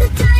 hypnotizing.